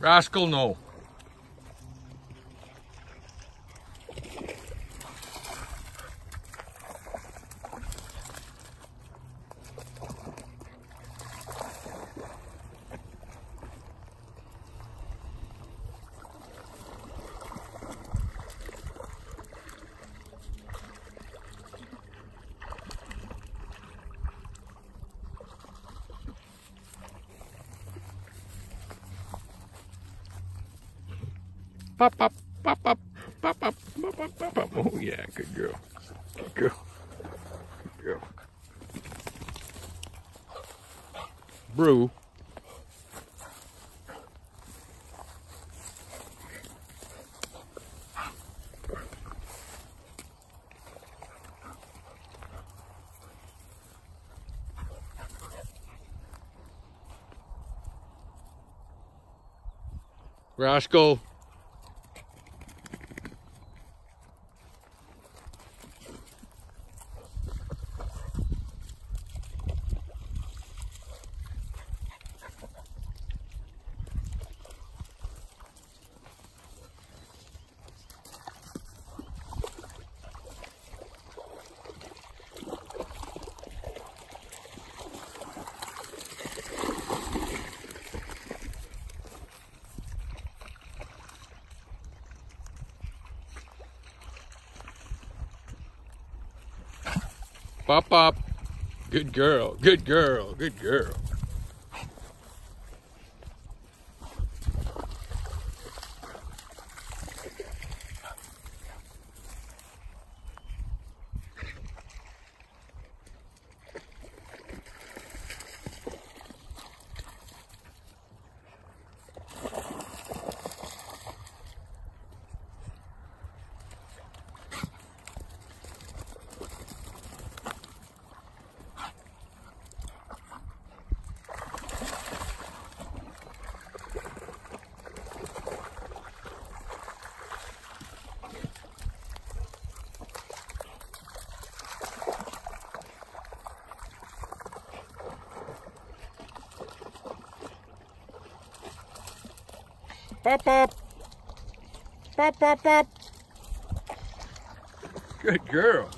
Rascal, no. Pop, pop, pop, pop, pop, pop, pop, pop, pop, pop. Oh, yeah, good girl. Good girl. Good girl. Brew. Rascal. Pop, pop. Good girl, good girl, good girl. Pop, pop. Pop, pop, pop. Good girl.